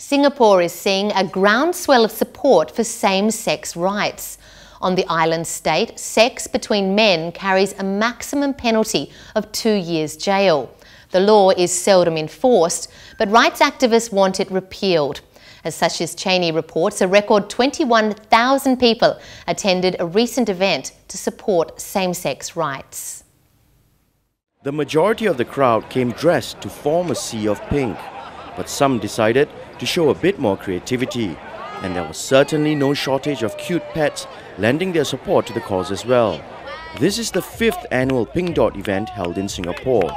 Singapore is seeing a groundswell of support for same sex rights. On the island state, sex between men carries a maximum penalty of two years jail. The law is seldom enforced, but rights activists want it repealed. As Satish Cheney reports, a record 21,000 people attended a recent event to support same sex rights. The majority of the crowd came dressed to form a sea of pink, but some decided to show a bit more creativity. And there was certainly no shortage of cute pets lending their support to the cause as well. This is the fifth annual Pink Dot event held in Singapore.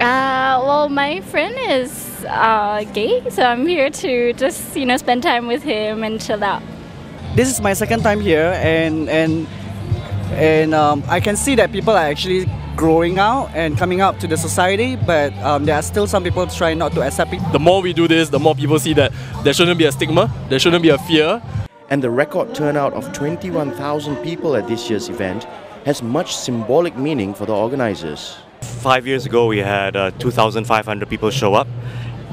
Uh, well, my friend is uh, gay, so I'm here to just you know spend time with him and chill out. This is my second time here, and and and um, I can see that people are actually growing out and coming out to the society, but um, there are still some people trying not to accept it. The more we do this, the more people see that there shouldn't be a stigma, there shouldn't be a fear. And the record turnout of 21,000 people at this year's event has much symbolic meaning for the organizers. Five years ago, we had uh, 2,500 people show up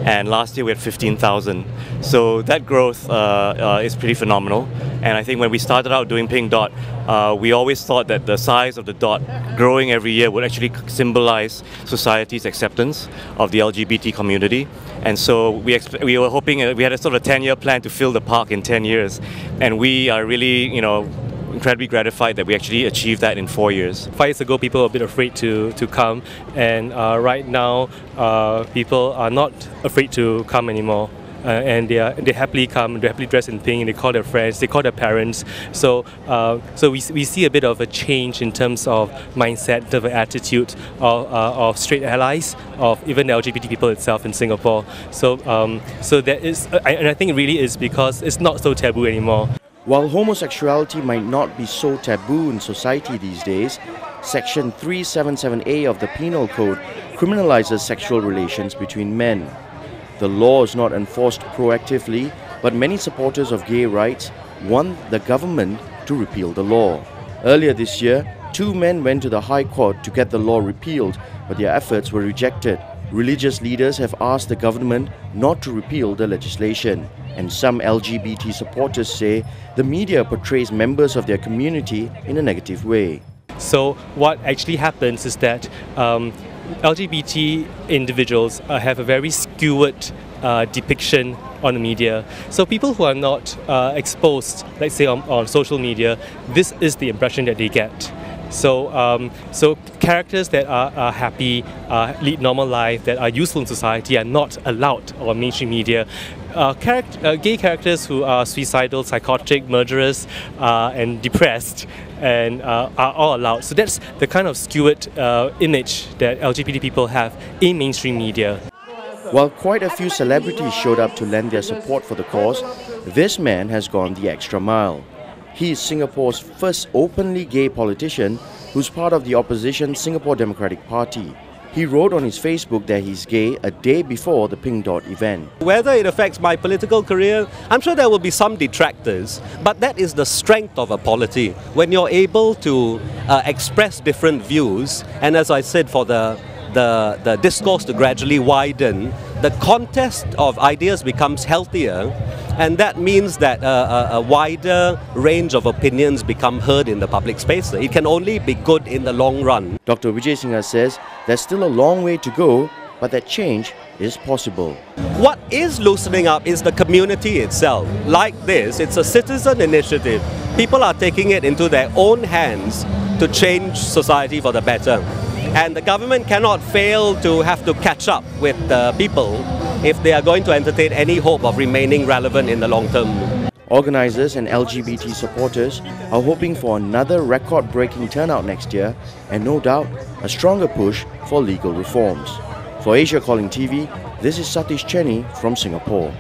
and last year we had 15,000. So that growth uh, uh, is pretty phenomenal. And I think when we started out doing Pink Dot, uh, we always thought that the size of the dot growing every year would actually symbolize society's acceptance of the LGBT community. And so we, we were hoping uh, we had a sort of 10 year plan to fill the park in 10 years. And we are really, you know, incredibly gratified that we actually achieved that in four years. Five years ago, people were a bit afraid to, to come, and uh, right now, uh, people are not afraid to come anymore. Uh, and they are they happily come, they happily dress in pink, and they call their friends, they call their parents. So uh, so we, we see a bit of a change in terms of mindset, of attitude of, uh, of straight allies, of even the LGBT people itself in Singapore. So um, so that is, I, and I think it really is because it's not so taboo anymore. While homosexuality might not be so taboo in society these days, Section 377A of the Penal Code criminalizes sexual relations between men. The law is not enforced proactively, but many supporters of gay rights want the government to repeal the law. Earlier this year, two men went to the High Court to get the law repealed, but their efforts were rejected. Religious leaders have asked the government not to repeal the legislation. And some LGBT supporters say the media portrays members of their community in a negative way. So, what actually happens is that um, LGBT individuals uh, have a very skewed uh, depiction on the media. So people who are not uh, exposed, let's say on, on, social media, this is the impression that they get. So, um, so characters that are, are happy, uh, lead normal life, that are useful in society are not allowed on mainstream media. Uh, charact- uh, gay characters who are suicidal, psychotic, murderous, uh, and depressed, and uh, are all allowed. So that's the kind of skewed uh, image that LGBT people have in mainstream media. While quite a few celebrities showed up to lend their support for the cause, this man has gone the extra mile. He is Singapore's first openly gay politician who's part of the opposition Singapore Democratic Party. He wrote on his Facebook that he's gay a day before the Pink Dot event. Whether it affects my political career, I'm sure there will be some detractors, but that is the strength of a polity. When you're able to uh, express different views, and as I said, for the, the, the discourse to gradually widen, the contest of ideas becomes healthier and that means that uh, a, a, wider range of opinions become heard in the public space. It can only be good in the long run. Dr. Vijay Singha says there's still a long way to go, but that change is possible. What is loosening up is the community itself. Like this, it's a citizen initiative. People are taking it into their own hands to change society for the better. And the government cannot fail to have to catch up with the people if they are going to entertain any hope of remaining relevant in the long term. Organisers and LGBT supporters are hoping for another record breaking turnout next year and no doubt a stronger push for legal reforms. For Asia Calling TV, this is Satish Cheney from Singapore.